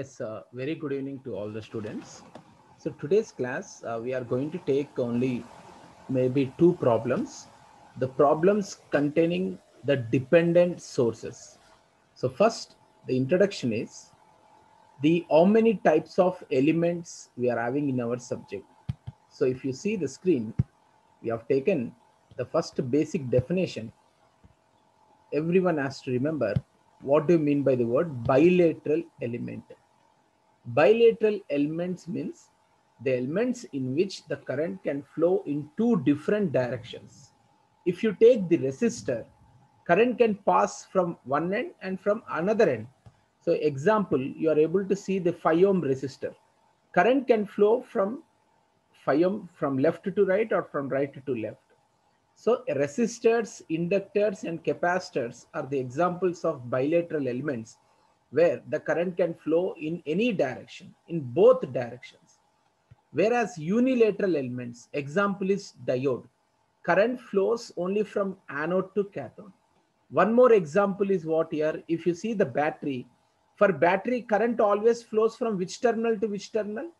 Yes, uh, very good evening to all the students. So today's class, uh, we are going to take only maybe two problems. The problems containing the dependent sources. So first, the introduction is the how many types of elements we are having in our subject. So if you see the screen, we have taken the first basic definition. Everyone has to remember what do you mean by the word bilateral element bilateral elements means the elements in which the current can flow in two different directions. If you take the resistor current can pass from one end and from another end. So example you are able to see the 5 ohm resistor. Current can flow from 5 ohm from left to right or from right to left. So resistors, inductors and capacitors are the examples of bilateral elements where the current can flow in any direction, in both directions. Whereas unilateral elements, example is diode, current flows only from anode to cathode. One more example is what here, if you see the battery, for battery current always flows from which terminal to which terminal?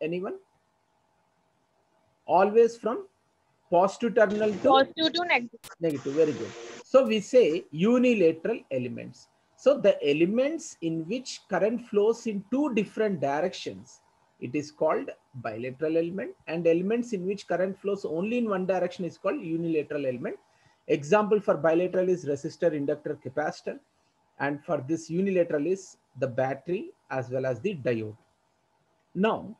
Anyone? Always from positive terminal to positive to negative. negative. Very good. So we say unilateral elements. So the elements in which current flows in two different directions, it is called bilateral element and elements in which current flows only in one direction is called unilateral element. Example for bilateral is resistor, inductor, capacitor. And for this unilateral is the battery as well as the diode. Now,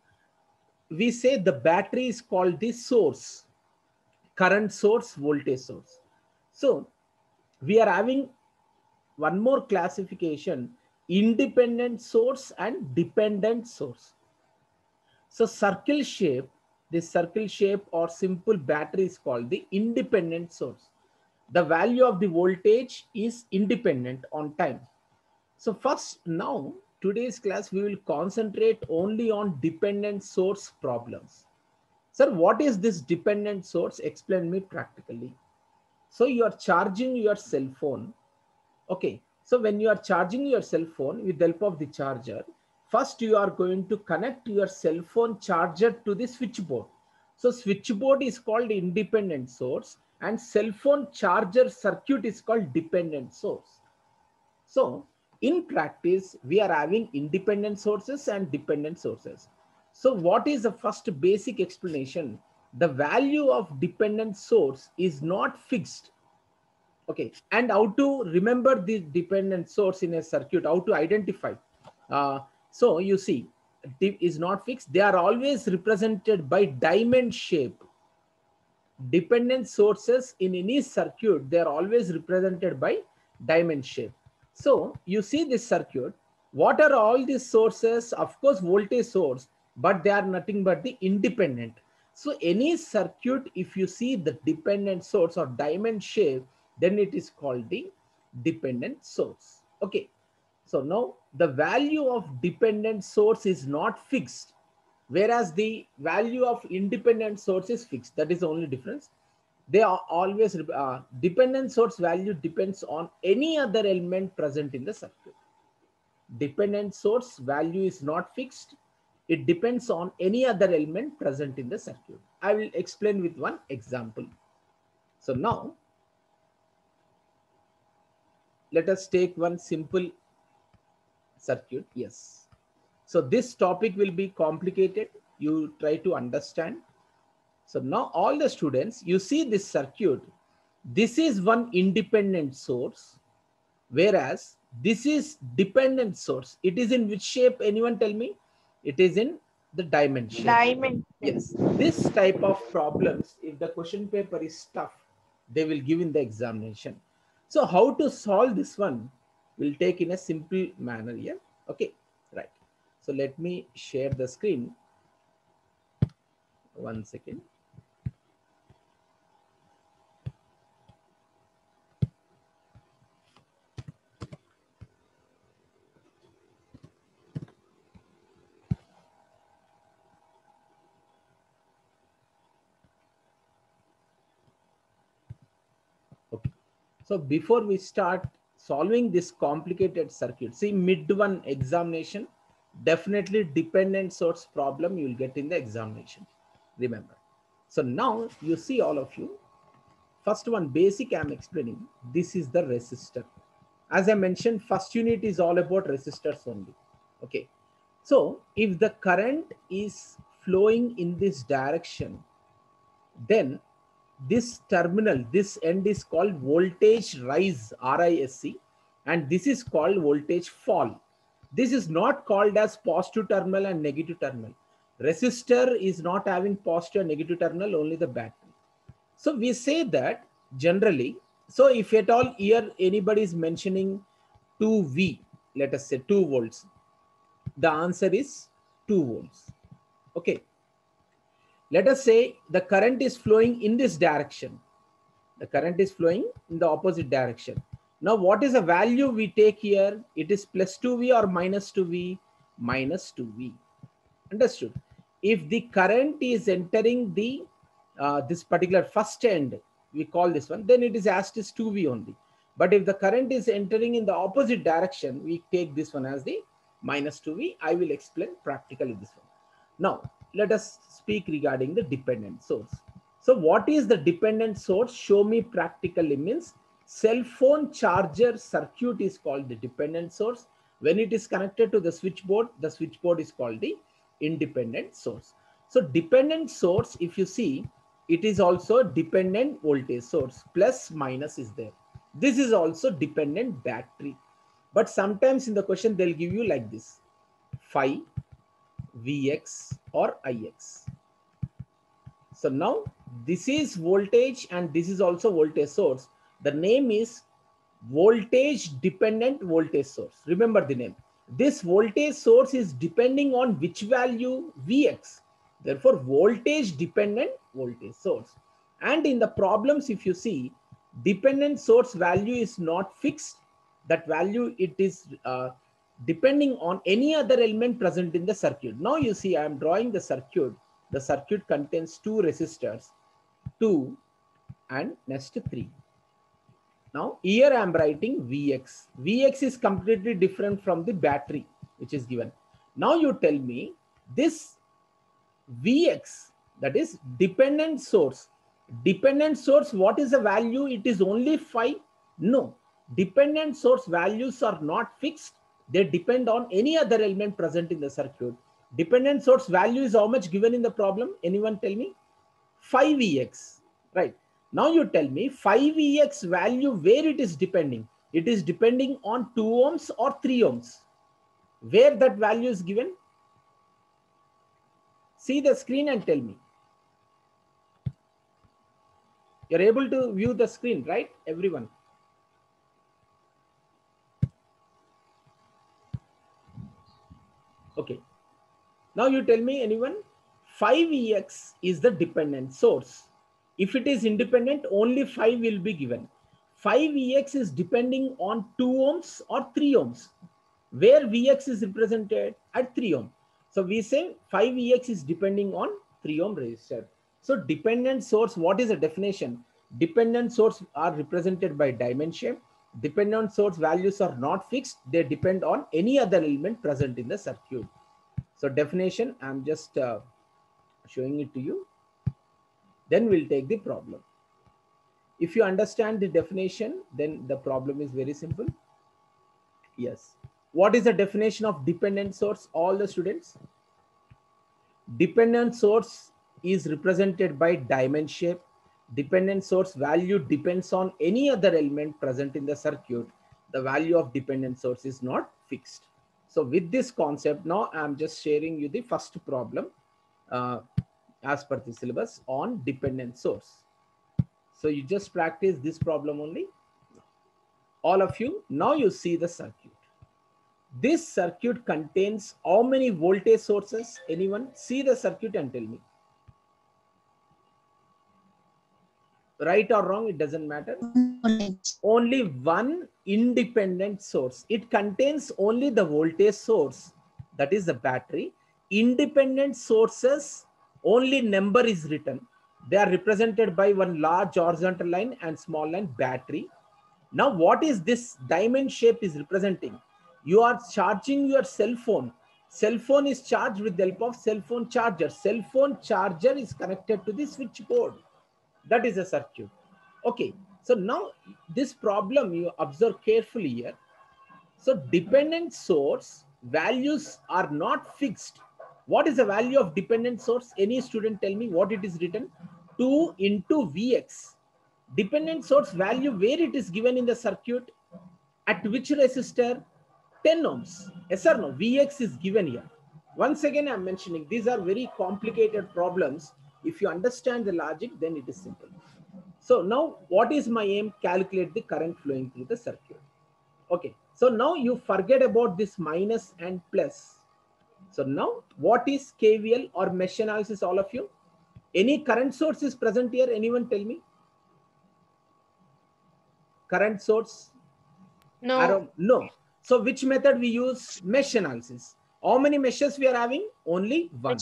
we say the battery is called the source current source, voltage source. So we are having one more classification, independent source and dependent source. So circle shape, this circle shape or simple battery is called the independent source. The value of the voltage is independent on time. So first now today's class we will concentrate only on dependent source problems. Sir, what is this dependent source? Explain me practically. So you are charging your cell phone. Okay. So when you are charging your cell phone with the help of the charger, first you are going to connect your cell phone charger to the switchboard. So switchboard is called independent source and cell phone charger circuit is called dependent source. So in practice, we are having independent sources and dependent sources. So what is the first basic explanation? The value of dependent source is not fixed. Okay, and how to remember the dependent source in a circuit, how to identify. Uh, so you see, is not fixed. They are always represented by diamond shape. Dependent sources in any circuit, they are always represented by diamond shape. So you see this circuit. What are all these sources? Of course, voltage source but they are nothing but the independent. So any circuit, if you see the dependent source or diamond shape, then it is called the dependent source. Okay. So now the value of dependent source is not fixed, whereas the value of independent source is fixed. That is the only difference. They are always uh, dependent source value depends on any other element present in the circuit. Dependent source value is not fixed it depends on any other element present in the circuit. I will explain with one example. So now, let us take one simple circuit. Yes. So this topic will be complicated. You try to understand. So now all the students, you see this circuit. This is one independent source, whereas this is dependent source. It is in which shape? Anyone tell me? it is in the dimension. Diamond. Yes, this type of problems, if the question paper is tough, they will give in the examination. So how to solve this one, we'll take in a simple manner here. Okay, right. So let me share the screen. One second. So before we start solving this complicated circuit, see mid one examination, definitely dependent source problem you will get in the examination. Remember. So now you see all of you. First one basic I'm explaining. This is the resistor. As I mentioned, first unit is all about resistors only. Okay. So if the current is flowing in this direction, then this terminal, this end is called voltage rise, RISC, and this is called voltage fall. This is not called as positive terminal and negative terminal. Resistor is not having positive and negative terminal, only the battery. So we say that generally, so if at all here anybody is mentioning 2V, let us say 2 volts, the answer is 2 volts. Okay. Let us say the current is flowing in this direction. The current is flowing in the opposite direction. Now, what is the value we take here? It is plus 2V or minus 2V? Minus 2V. Understood? If the current is entering the uh, this particular first end, we call this one, then it is asked as 2V only. But if the current is entering in the opposite direction, we take this one as the minus 2V. I will explain practically this one. Now, let us speak regarding the dependent source. So what is the dependent source? Show me practically means cell phone charger circuit is called the dependent source. When it is connected to the switchboard, the switchboard is called the independent source. So dependent source, if you see, it is also dependent voltage source, plus minus is there. This is also dependent battery. But sometimes in the question, they'll give you like this, phi, Vx or Ix. So now this is voltage and this is also voltage source. The name is voltage dependent voltage source. Remember the name. This voltage source is depending on which value Vx. Therefore, voltage dependent voltage source. And in the problems, if you see, dependent source value is not fixed. That value, it is uh, depending on any other element present in the circuit. Now you see, I am drawing the circuit. The circuit contains two resistors, 2 and next 3. Now here I am writing Vx. Vx is completely different from the battery which is given. Now you tell me this Vx that is dependent source. Dependent source, what is the value? It is only 5? No. Dependent source values are not fixed. They depend on any other element present in the circuit. Dependent source value is how much given in the problem? Anyone tell me? 5EX, right? Now you tell me 5EX value where it is depending. It is depending on 2 ohms or 3 ohms. Where that value is given? See the screen and tell me. You're able to view the screen, right? Everyone. Okay. Now you tell me anyone 5Ex is the dependent source. If it is independent, only 5 will be given. 5Ex is depending on 2 ohms or 3 ohms. Where Vx is represented at 3 ohm. So we say 5Ex is depending on 3 ohm resistor. So dependent source, what is the definition? Dependent source are represented by diamond shape. Dependent source values are not fixed. They depend on any other element present in the circuit. So definition, I'm just uh, showing it to you. Then we'll take the problem. If you understand the definition, then the problem is very simple. Yes. What is the definition of dependent source? All the students. Dependent source is represented by diamond shape. Dependent source value depends on any other element present in the circuit. The value of dependent source is not fixed. So with this concept, now I'm just sharing you the first problem uh, as per the syllabus on dependent source. So you just practice this problem only. All of you, now you see the circuit. This circuit contains how many voltage sources? Anyone? See the circuit and tell me. Right or wrong, it doesn't matter. Only one independent source. It contains only the voltage source, that is the battery. Independent sources, only number is written. They are represented by one large horizontal line and small line battery. Now, what is this diamond shape is representing? You are charging your cell phone. cell phone is charged with the help of cell phone charger. Cell phone charger is connected to the switchboard. That is a circuit. Okay. So now this problem you observe carefully here. So dependent source values are not fixed. What is the value of dependent source? Any student tell me what it is written? 2 into Vx. Dependent source value where it is given in the circuit at which resistor 10 ohms. Yes or no? Vx is given here. Once again, I'm mentioning these are very complicated problems. If you understand the logic, then it is simple. So now what is my aim? Calculate the current flowing through the circuit. Okay. So now you forget about this minus and plus. So now what is KVL or mesh analysis all of you? Any current source is present here? Anyone tell me? Current source? No. Arrow? No. So which method we use? Mesh analysis. How many meshes we are having? Only one.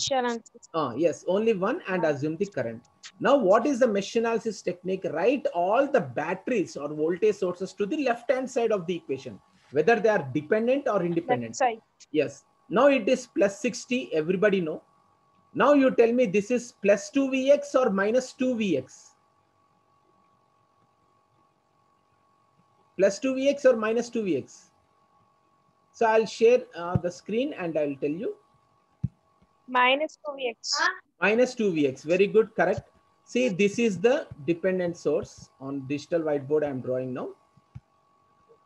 Ah, yes, only one and assume the current. Now, what is the mesh analysis technique? Write all the batteries or voltage sources to the left-hand side of the equation, whether they are dependent or independent. Left side. Yes. Now it is plus 60. Everybody know. Now you tell me this is plus 2Vx or minus 2Vx? Plus 2Vx or minus 2Vx? So I'll share uh, the screen and I'll tell you. Minus 2vx. minus 2vx very good. Correct. See this is the dependent source on digital whiteboard i'm drawing now.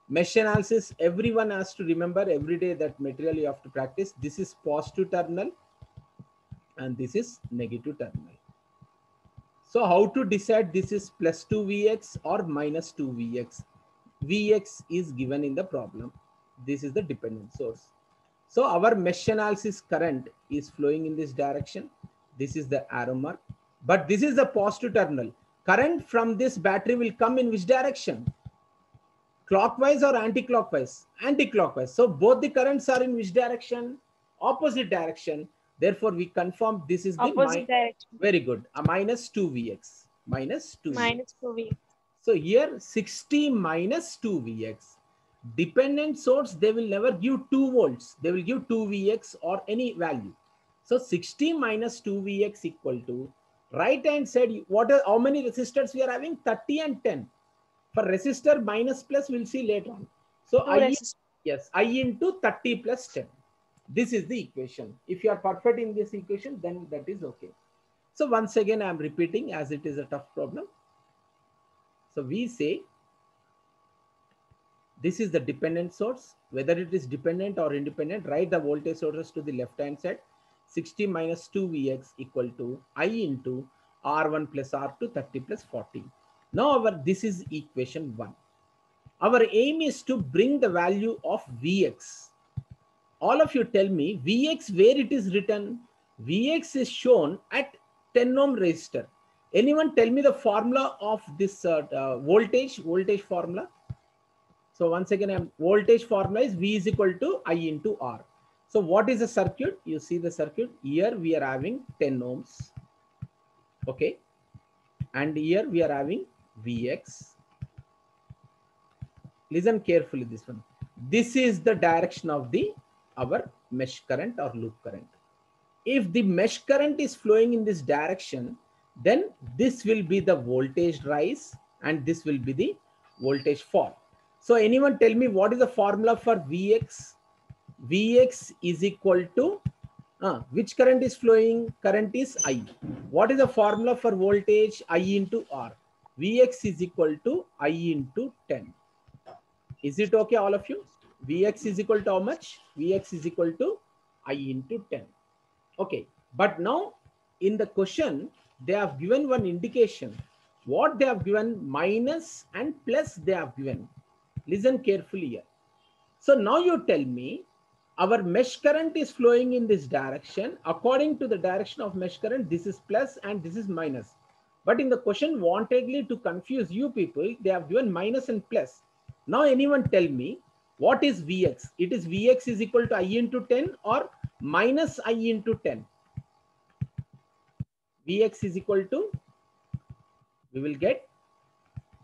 Mesh analysis everyone has to remember every day that material you have to practice. This is positive terminal and this is negative terminal. So how to decide this is plus 2vx or minus 2vx vx is given in the problem this is the dependent source so our mesh analysis current is flowing in this direction. This is the arrow mark, but this is the positive terminal. Current from this battery will come in which direction? Clockwise or anti-clockwise? Anti-clockwise. So both the currents are in which direction? Opposite direction. Therefore, we confirm this is the Opposite direction. very good. A minus 2vx. Minus 2 Minus 2vx. so here 60 minus 2 Vx. Dependent source, they will never give 2 volts. They will give 2 Vx or any value. So 60 minus 2 Vx equal to right hand side. What are how many resistors we are having? 30 and 10. For resistor minus plus, we'll see later on. So Two I yes, I into 30 plus 10. This is the equation. If you are perfect in this equation, then that is okay. So once again, I'm repeating as it is a tough problem. So we say this is the dependent source, whether it is dependent or independent, write the voltage sources to the left hand side. 60 minus 2 Vx equal to I into R1 plus R2 30 plus 40. Now our this is equation 1. Our aim is to bring the value of Vx. All of you tell me Vx where it is written. Vx is shown at 10 ohm resistor. Anyone tell me the formula of this uh, uh, voltage, voltage formula? So once again, I'm, voltage formula is V is equal to I into R. So what is the circuit? You see the circuit. Here we are having 10 ohms. Okay. And here we are having Vx. Listen carefully this one. This is the direction of the our mesh current or loop current. If the mesh current is flowing in this direction, then this will be the voltage rise and this will be the voltage fall. So anyone tell me what is the formula for Vx? Vx is equal to, uh, which current is flowing? Current is I. What is the formula for voltage? I into R. Vx is equal to I into 10. Is it okay all of you? Vx is equal to how much? Vx is equal to I into 10. Okay. But now in the question, they have given one indication. What they have given minus and plus they have given. Listen carefully here. So now you tell me our mesh current is flowing in this direction. According to the direction of mesh current, this is plus and this is minus. But in the question wantedly to confuse you people, they have given minus and plus. Now anyone tell me what is Vx? It is Vx is equal to I into 10 or minus I into 10. Vx is equal to, we will get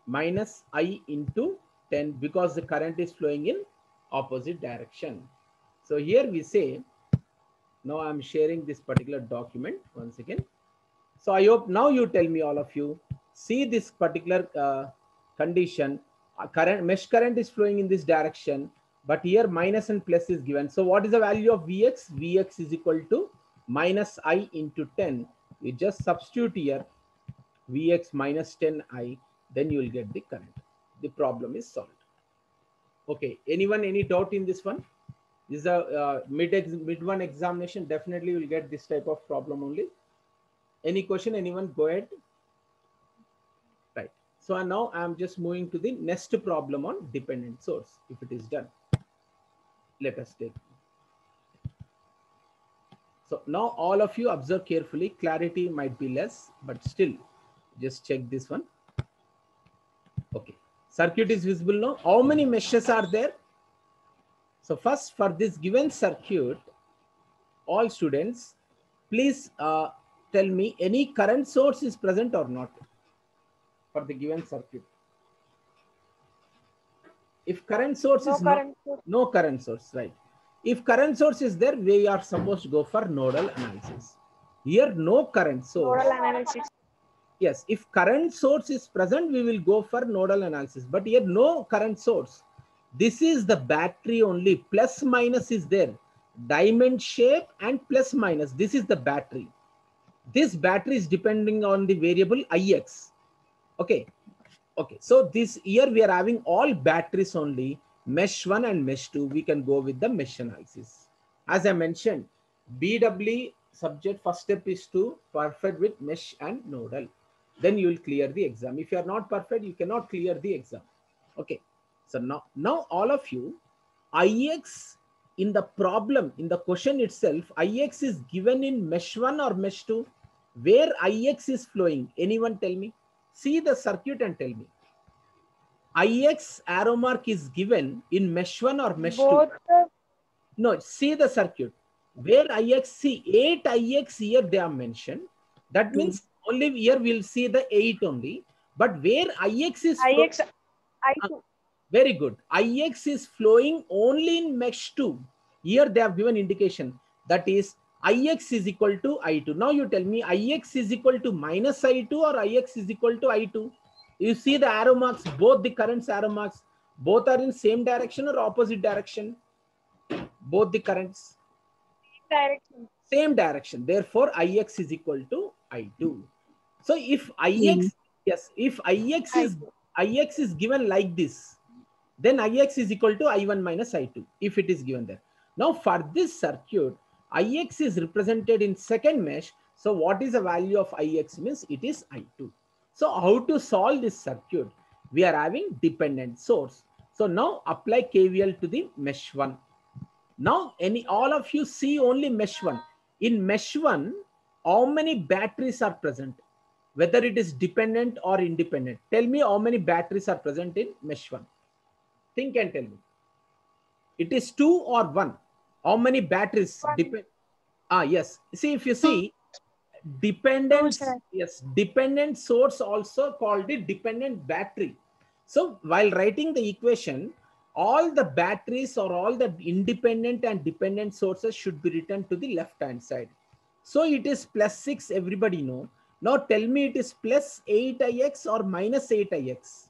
minus I into 10 because the current is flowing in opposite direction. So here we say Now I'm sharing this particular document once again. So I hope now you tell me all of you, see this particular uh, condition, uh, current mesh current is flowing in this direction, but here minus and plus is given. So what is the value of Vx? Vx is equal to minus I into 10. You just substitute here Vx minus 10i, then you will get the current. The problem is solved. Okay, anyone, any doubt in this one? This is a uh, mid, mid one examination. Definitely will get this type of problem only. Any question, anyone? Go ahead. Right. So now I'm just moving to the next problem on dependent source. If it is done, let us take. So now all of you observe carefully. Clarity might be less, but still just check this one. Circuit is visible now. How many meshes are there? So first for this given circuit, all students, please uh, tell me any current source is present or not for the given circuit. If current source No is not, current source. no current source, right? If current source is there, we are supposed to go for nodal analysis. Here, no current source. Nodal analysis. Yes, if current source is present, we will go for nodal analysis. But here, no current source. This is the battery only. Plus minus is there. Diamond shape and plus minus. This is the battery. This battery is depending on the variable Ix. Okay. Okay. So this year we are having all batteries only. Mesh 1 and mesh 2. We can go with the mesh analysis. As I mentioned, BW subject first step is to perfect with mesh and nodal then you will clear the exam. If you are not perfect, you cannot clear the exam. Okay. So now, now all of you, Ix in the problem, in the question itself, Ix is given in mesh 1 or mesh 2. Where Ix is flowing? Anyone tell me? See the circuit and tell me. Ix arrow mark is given in mesh 1 or mesh 2. Both the No, see the circuit. Where IX, see 8 IX here they are mentioned. That hmm. means only here we'll see the 8 only. But where IX is IX, I2. Uh, very good. IX is flowing only in mesh 2. Here they have given indication that is IX is equal to I2. Now you tell me IX is equal to minus I2 or IX is equal to I2. You see the arrow marks, both the currents arrow marks, both are in same direction or opposite direction? Both the currents direction. same direction. Therefore, Ix is equal to I2. So if Ix, yes, if Ix is Ix is given like this, then Ix is equal to I1 minus I2 if it is given there. Now for this circuit, Ix is represented in second mesh. So what is the value of Ix means it is I2. So how to solve this circuit? We are having dependent source. So now apply KVL to the mesh 1. Now any all of you see only mesh 1. In mesh 1, how many batteries are present? Whether it is dependent or independent. Tell me how many batteries are present in mesh 1. Think and tell me. It is 2 or 1. How many batteries One. depend? Ah, yes. See, if you see, dependent, sir. yes, dependent source also called it dependent battery. So while writing the equation, all the batteries or all the independent and dependent sources should be written to the left hand side. So it is plus 6, everybody know. Now tell me it is plus 8ix or minus 8ix.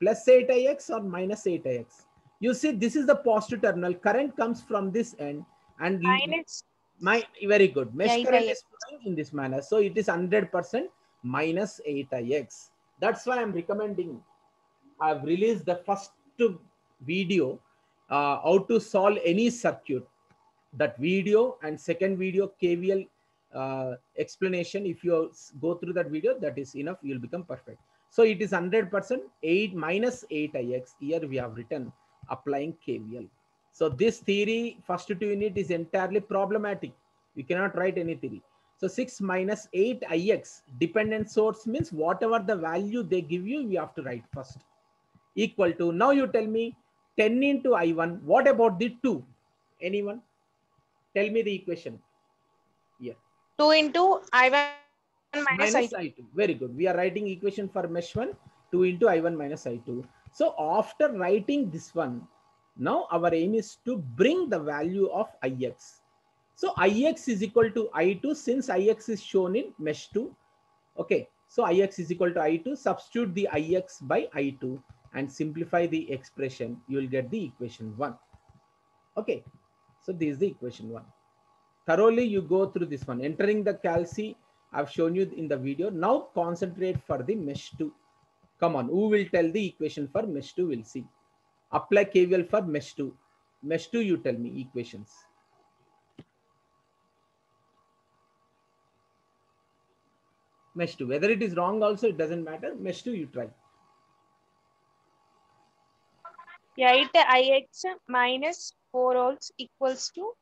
Plus 8ix or minus 8ix. You see, this is the positive terminal. Current comes from this end and Minus my very good. Mesh Yeah, current is flowing in this manner. So it is 100% minus 8ix. That's why I'm recommending. I've released the first video uh, how to solve any circuit. That video and second video KVL uh, explanation. If you go through that video, that is enough. You'll become perfect. So it is 100% 8 minus 8ix. Here we have written applying KVL. So this theory, first two unit is entirely problematic. You cannot write any theory. So 6 minus 8 ix dependent source means whatever the value they give you, you have to write first. Equal to, now you tell me 10 into I1. What about the 2? Anyone? Tell me the equation. Yeah. 2 into I1 minus minus I2. I2. Very good. We are writing equation for mesh 1, 2 into I1 minus I2. So after writing this one, now our aim is to bring the value of Ix. So Ix is equal to I2 since Ix is shown in mesh 2. Okay, so Ix is equal to I2. Substitute the Ix by I2 and simplify the expression. You will get the equation 1. Okay, so this is the equation 1. Thoroughly you go through this one. Entering the calci, I've shown you in the video. Now concentrate for the mesh 2. Come on, who will tell the equation for mesh 2? We'll see. Apply KVL for mesh 2. Mesh 2, you tell me equations. Mesh 2. Whether it is wrong also, it doesn't matter. Mesh 2, you try. 8 ix minus 4 volts equals to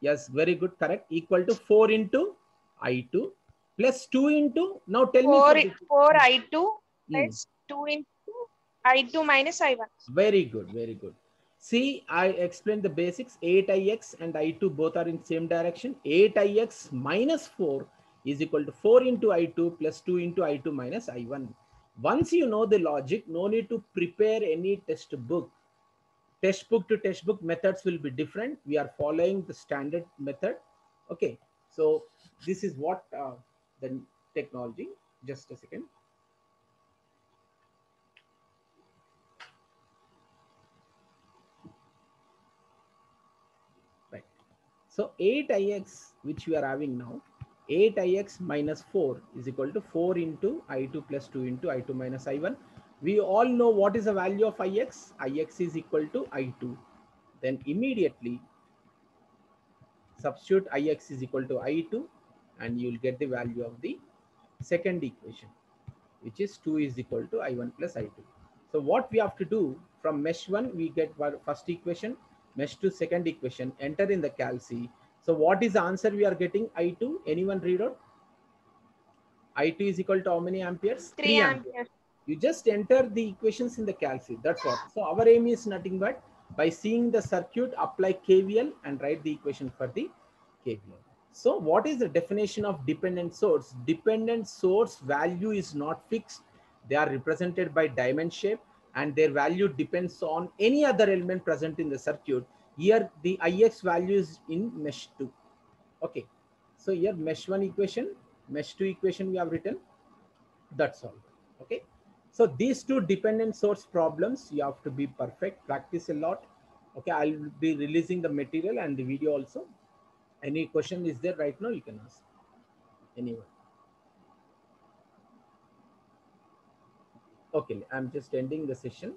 Yes, very good, correct. Equal to 4 into I2 plus 2 into, now tell 4, me. 4 I2 Hmm. plus 2 into I2 minus I1. Very good, very good. See, I explained the basics. 8ix and I2 both are in same direction. 8ix minus 4 is equal to 4 into I2 plus 2 into I2 minus I1. Once you know the logic, no need to prepare any test book. Test book to textbook methods will be different. We are following the standard method. Okay, so this is what uh, the technology. Just a second. Right. So 8ix, which we are having now, 8ix minus 4 is equal to 4 into i2 plus 2 into i2 minus i1. We all know what is the value of ix. ix is equal to i2. Then immediately substitute ix is equal to i2 and you will get the value of the second equation, which is 2 is equal to i1 plus i2. So what we have to do from mesh 1, we get our first equation, mesh 2 second equation, enter in the calci. So what is the answer we are getting? I2, anyone read out? I2 is equal to how many amperes? 3 ampere. You just enter the equations in the calci. That's what. So our aim is nothing but by seeing the circuit, apply KVL and write the equation for the KVL. So what is the definition of dependent source? Dependent source value is not fixed. They are represented by diamond shape and their value depends on any other element present in the circuit. Here the Ix value is in mesh 2. Okay. So here mesh 1 equation, mesh 2 equation we have written. That's all. Okay. So these two dependent source problems, you have to be perfect, practice a lot. Okay, I'll be releasing the material and the video also. Any question is there right now? You can ask anyone. Okay, I'm just ending the session.